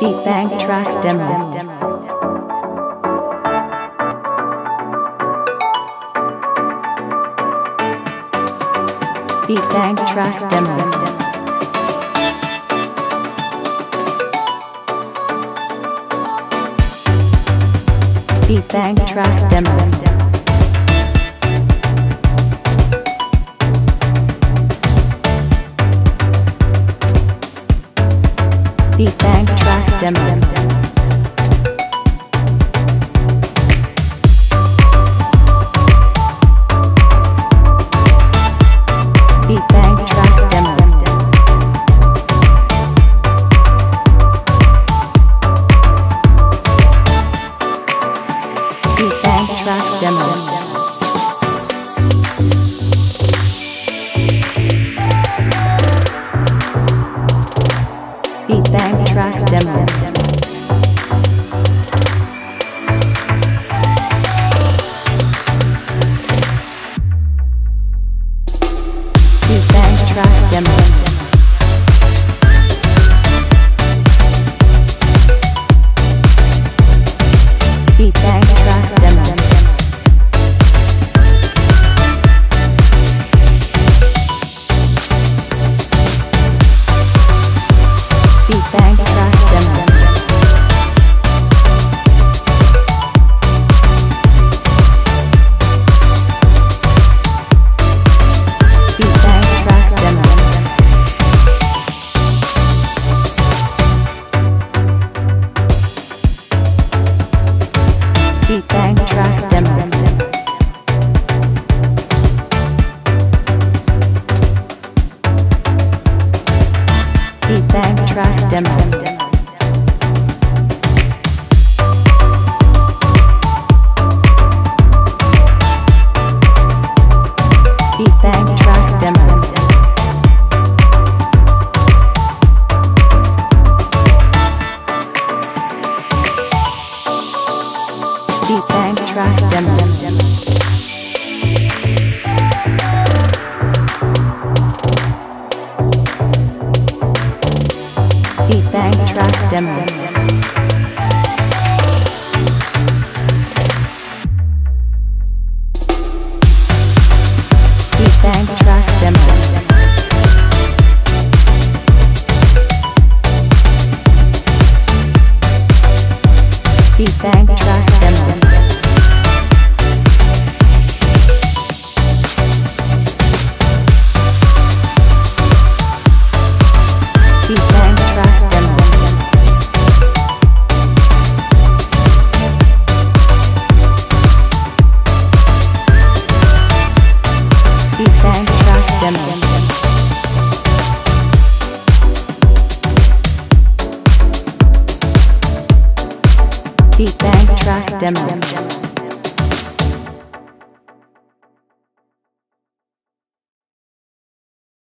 Beat Bank Tracks Demo. Beat Bank Tracks Demo. Beat Bank Tracks Demo. Demo. Beat Bank Tracks Demo. Beat Bank Tracks Demo. Stem. Tracks Demo. Bank Tracks Beat Bank Track Demo.